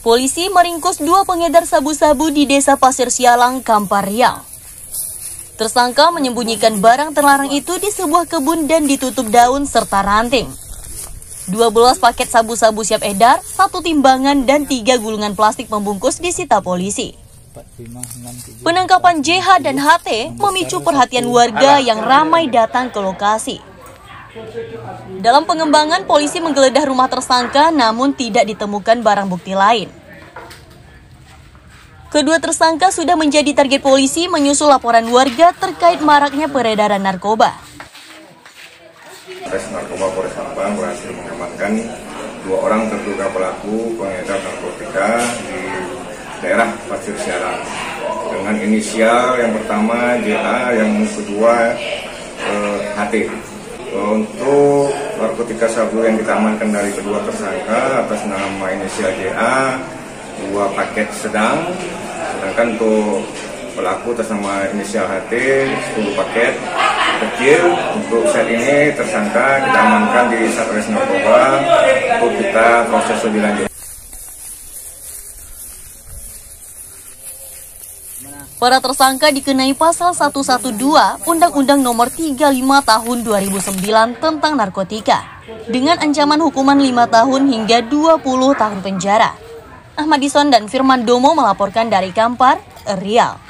Polisi meringkus dua pengedar sabu-sabu di Desa Pasir Sialang, Kampar Riau. Tersangka menyembunyikan barang terlarang itu di sebuah kebun dan ditutup daun serta ranting. 12 paket sabu-sabu siap edar, satu timbangan, dan tiga gulungan plastik pembungkus disita polisi. Penangkapan JH dan HT memicu perhatian warga yang ramai datang ke lokasi. Dalam pengembangan, polisi menggeledah rumah tersangka namun tidak ditemukan barang bukti lain. Kedua tersangka sudah menjadi target polisi menyusul laporan warga terkait maraknya peredaran narkoba. Polres Narkoba Polres Sampang berhasil mengamankan dua orang terduga pelaku pengedar narkotika di daerah Pasir Sialang dengan inisial yang pertama JA, yang kedua eh, HT. Untuk narkotika sabu yang kita amankan dari kedua tersangka atas nama inisial JA, dua paket sedang, sedangkan untuk pelaku atas nama inisial HT 10 paket kecil. Untuk saat ini tersangka kita amankan di Satres Narkoba. Untuk kita proses lebih lanjut. Para tersangka dikenai pasal 112 Undang-Undang Nomor 35 Tahun 2009 tentang narkotika dengan ancaman hukuman 5 tahun hingga 20 tahun penjara. Ahmad Dison dan Firman Domo melaporkan dari Kampar, Riau.